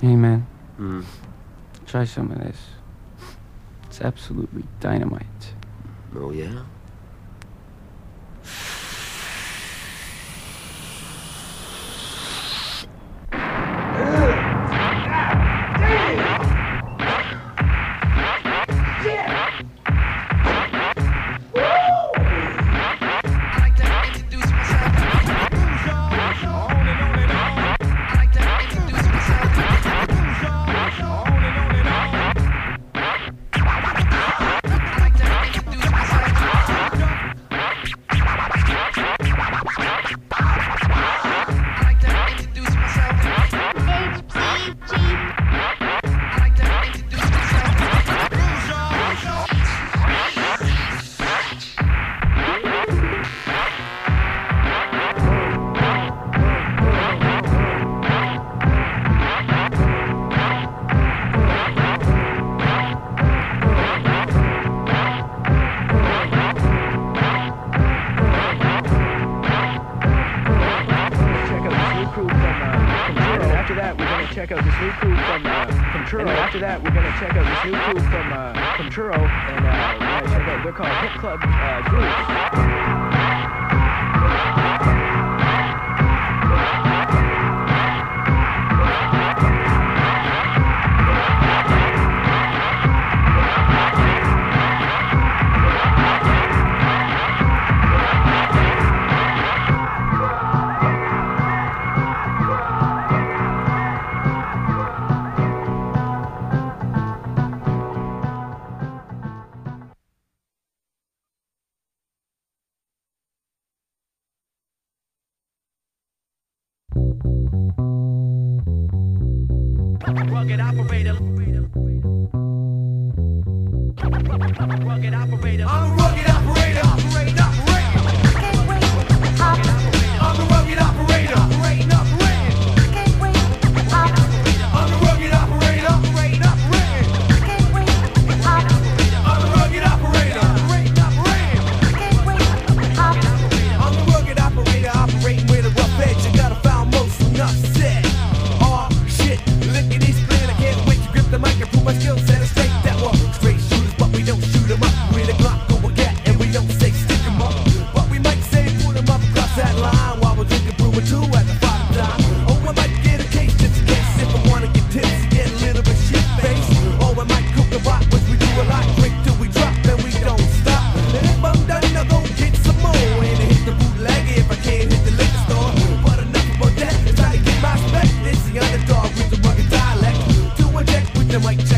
Hey, man. Mm. Try some of this. It's absolutely dynamite. Oh, yeah? after that, we're gonna check out this new crew from uh, from and uh, we're gonna check out. They're called Hip Club uh, Groove. Rugged operator. Rugged operator. I'm rugged operator. operator. Like.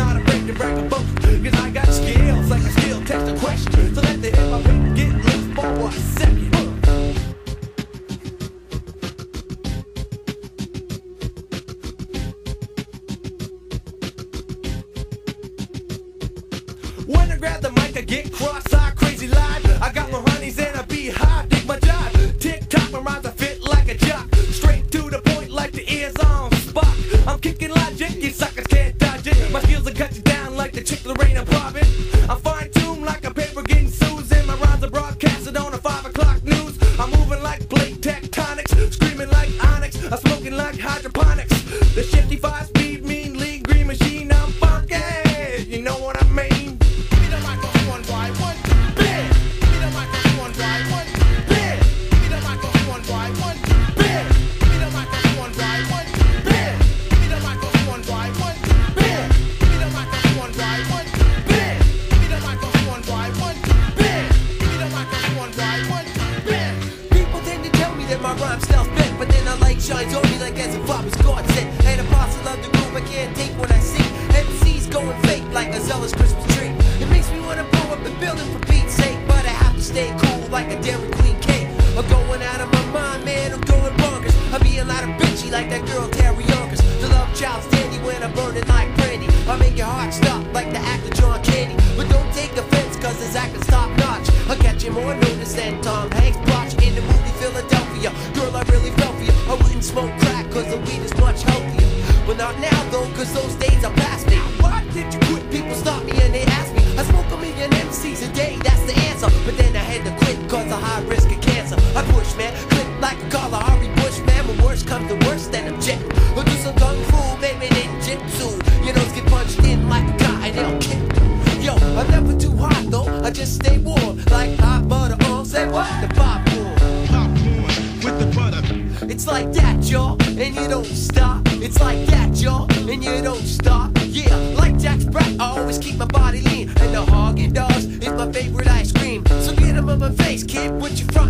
not a break the break a boat. shines on me like as if I was God and a apostle of the group, I can't take what I see. MC's going fake like a zealous Christmas tree. It makes me wanna blow up the building for Pete's sake, but I have to stay cool like a Dairy Queen cake. I'm going out of my mind, man, I'm going bonkers. I'm being a lot of bitchy like that girl Terry Yonkers. The love child's dandy when I'm burning like brandy. I make your heart stop like the actor John Candy. But don't take offense, cause his acting's top notch. I catch him more notice than Tom Hanks watch in the movie Philadelphia. Girl, I not now though, cause those days are past me. Why did you quit? People stop me and they ask me. I smoke a million MCs a day, that's the answer. But then I had to quit, cause a high risk of cancer. I push, man, clip like a Kalahari Bush, man. When worse comes to worse, then I'm jet. Or do some kung fu, maybe ninjutsu. Your nose get punched in like a cotton L kick. Yo, I'm never too hot though, I just stay warm. Like hot butter on, say what? The popcorn. Popcorn with the butter. It's like that, y'all, and you don't stop. It's like that, y'all, and you don't stop. Yeah, like Jack Sprat, I always keep my body lean. And the Häagen-Dazs is my favorite ice cream. So get them on my face, kid, what you front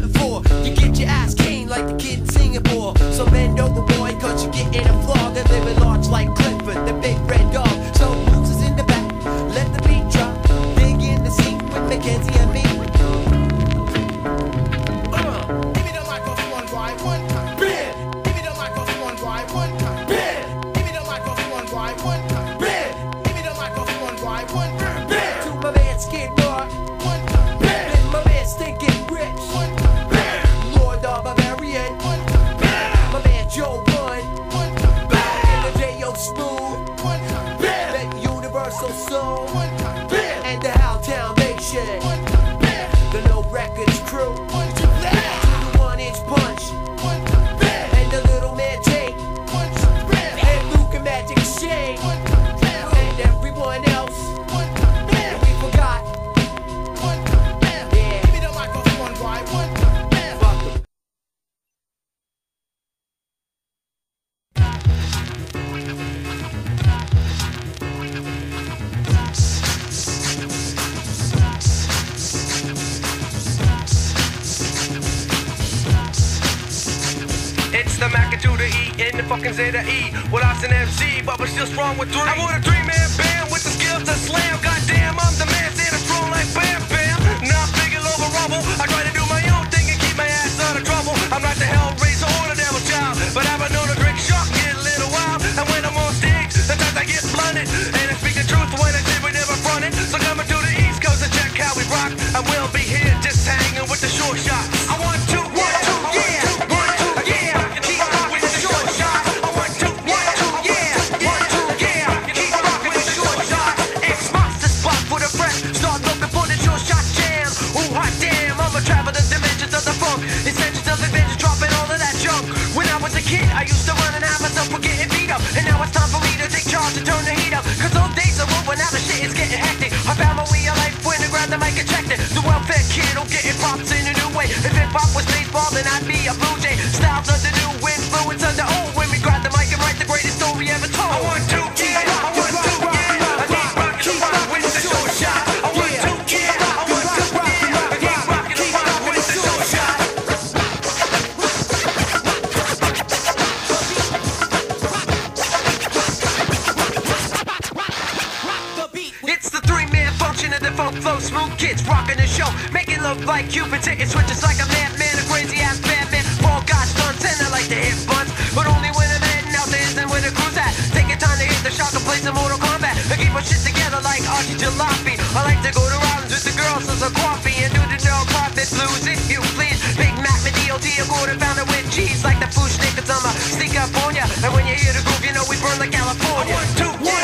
to go to Rollins with the girls for some coffee and do the no profit blues if you please. Big Mac, my DOT, a quarter pounder with cheese like the food snickers. I'ma sneak up on ya. And when you hear the groove, you know we burn like California. One, two, one.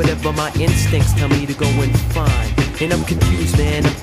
whatever my instincts tell me to go and find. And I'm confused, man. I'm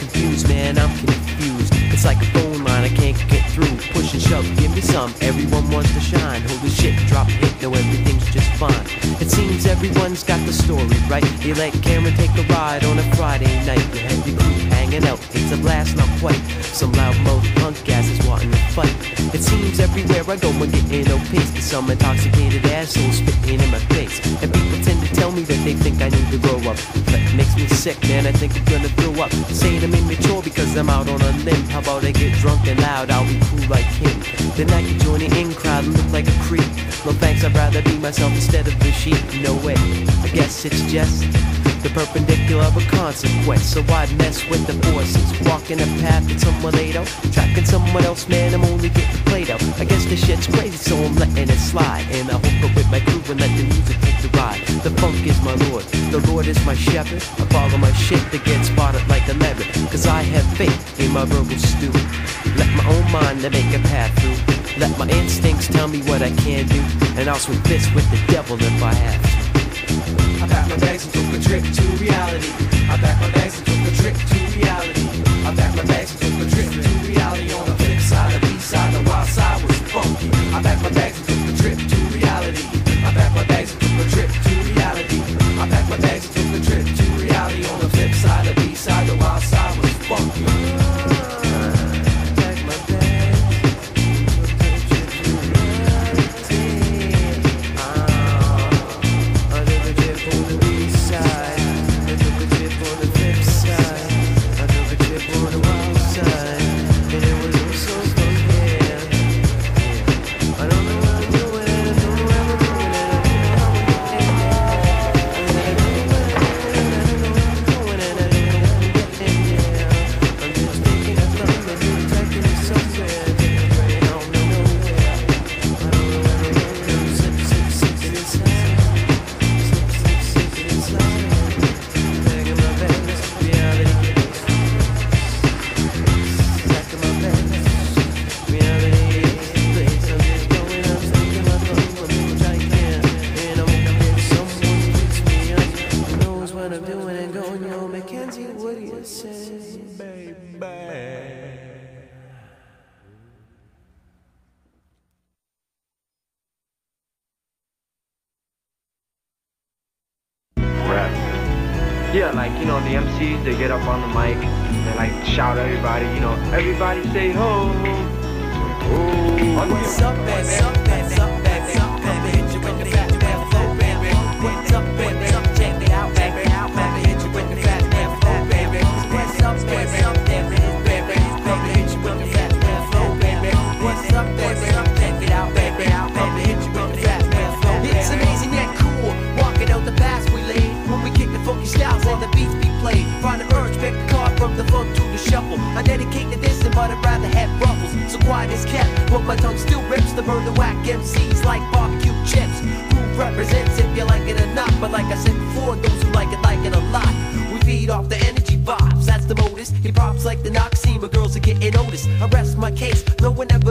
right. You let Cameron take a ride on a Friday night. You have the crew hanging out. It's a blast, not quite. Some loudmouth punk ass is wanting to fight. It seems everywhere I go, I'm getting no peace. Some intoxicated assholes spitting in my face. And people tend to tell me that they think I need to grow up. But it makes me sick, man. I think I'm gonna throw up. Say I'm immature because I'm out on a limb. How about I get drunk and loud? I'll be cool like him. Then I can join the in crowd and look like a creep. No thanks, I'd rather be myself instead of the sheep. No way. I guess it's just the perpendicular of a consequence, so why mess with the forces? Walking a path that someone laid out, tracking someone else, man, I'm only getting played out. I guess this shit's crazy, so I'm letting it slide. And I hope I'm with my crew and let the music take the ride. The funk is my lord, the lord is my shepherd. I follow my shit to get spotted like a leopard, cause I have faith in my verbal stew. Let my own mind to make a path through. Let my instincts tell me what I can do, and I'll swing fists with the devil if I have to. I pack my bags and took a trip to reality. I pack my bags Everybody say ho. but my tongue still rips the burn the whack MCs like barbecue chips. Who represents if you like it or not? But like I said before, those who like it like it a lot. We feed off the energy vibes, that's the modus. He props like the Noxzema girls are getting noticed. I rest my case, no one ever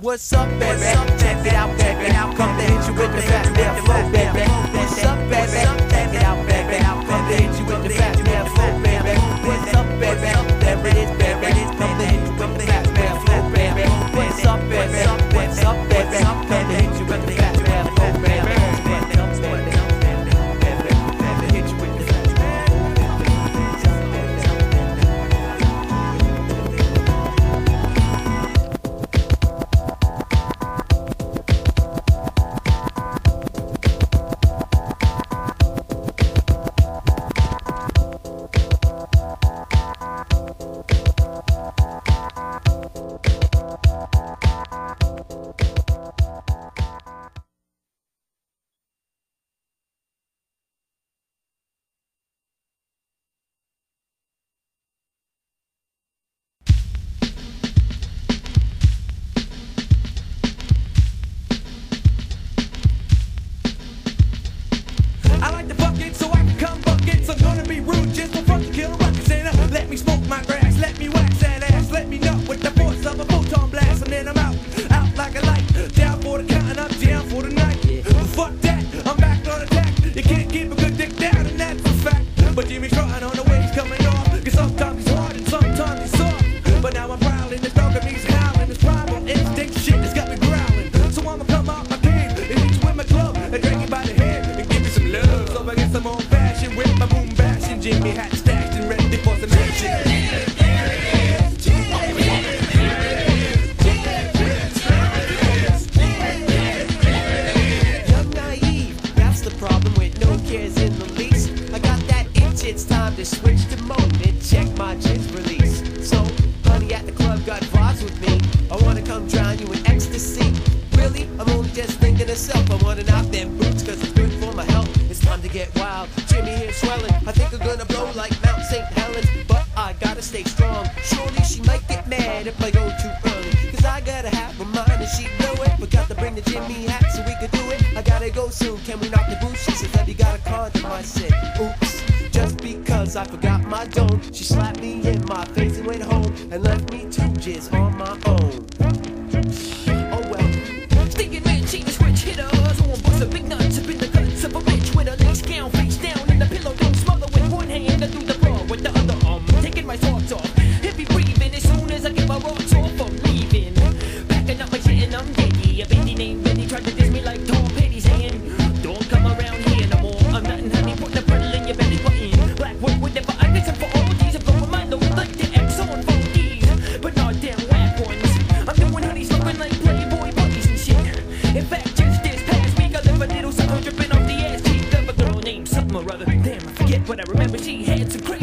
What's up, baby? Check it out, baby. Come to hit you with the back, baby. What's up, baby? off them boots, cause it's good for my health. It's time to get wild. Jimmy here swelling. I think I'm gonna blow like Mount St. Helens. But I gotta stay strong. Surely she might get mad if I go too early. Cause I gotta have a mind and she know it. But got to bring the Jimmy hat so we could do it. I gotta go soon. Can we knock the boots? She says, Have you got a condom? I said, Oops. Just because I forgot my dome, she slapped me in my face and went home. or other. Damn, I forget, but I remember she had some crazy.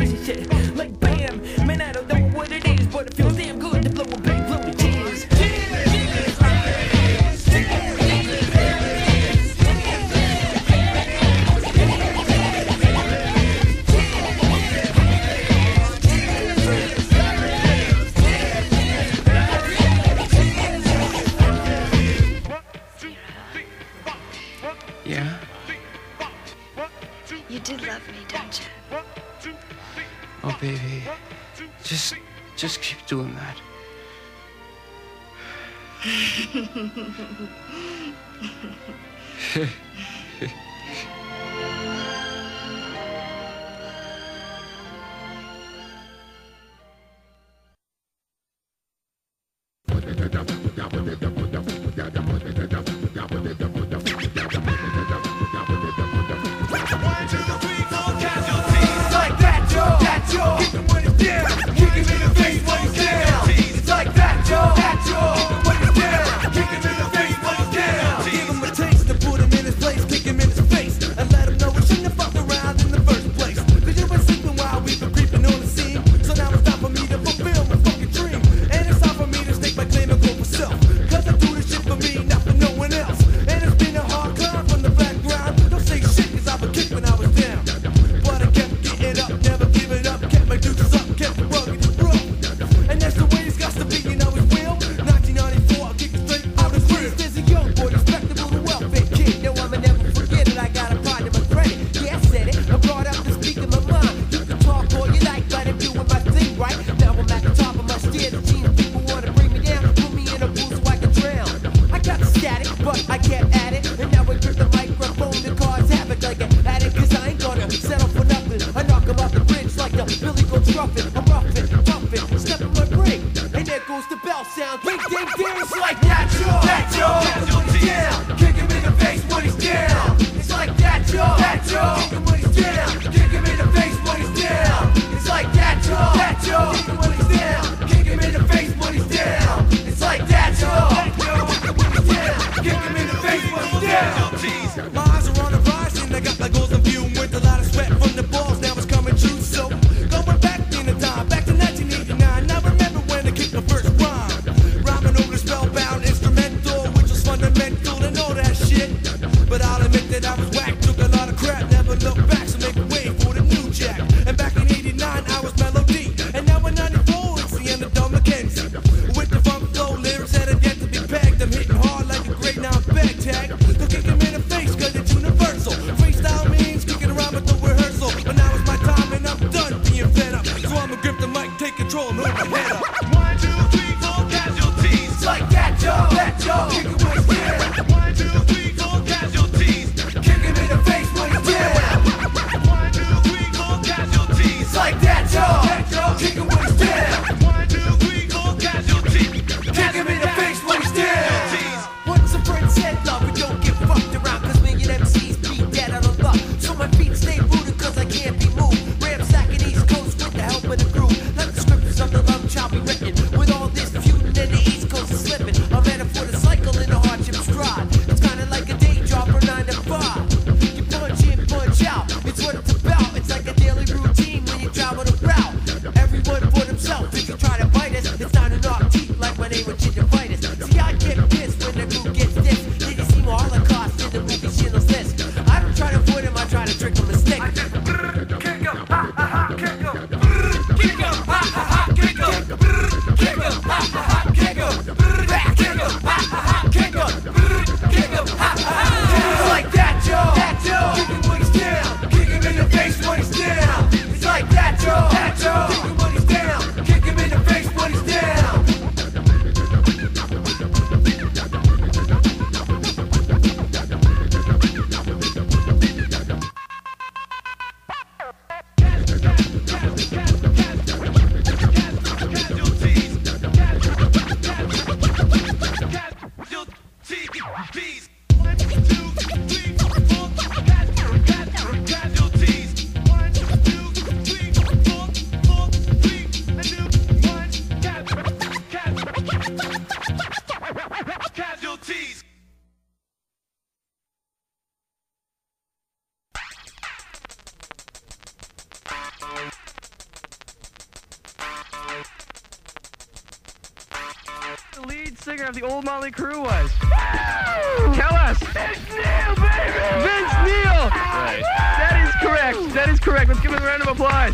Is. Let's give him a round of applause.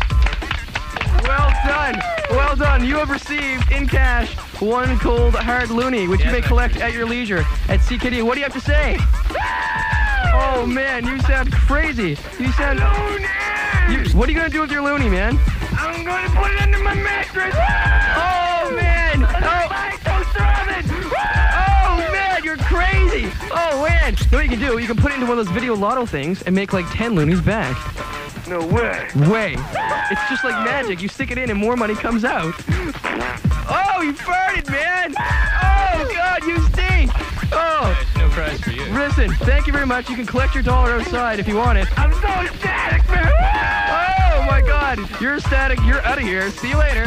Well done. Well done. You have received in cash one cold hard loonie, which you may collect at your leisure at CKD. What do you have to say? Oh man, you sound crazy. You sound. You, what are you gonna do with your loonie, man? I'm gonna put it under my mattress. Oh man. Oh. Oh man, you're crazy. Oh man. You know what you can do? You can put it into one of those video lotto things and make like 10 loonies back. No way. Way. It's just like magic. You stick it in and more money comes out. Oh, you farted, man. Oh god, you stink. Oh. No prize for you. Listen, thank you very much. You can collect your dollar outside if you want it. I'm so ecstatic, man. Oh my god. You're static. You're out of here. See you later.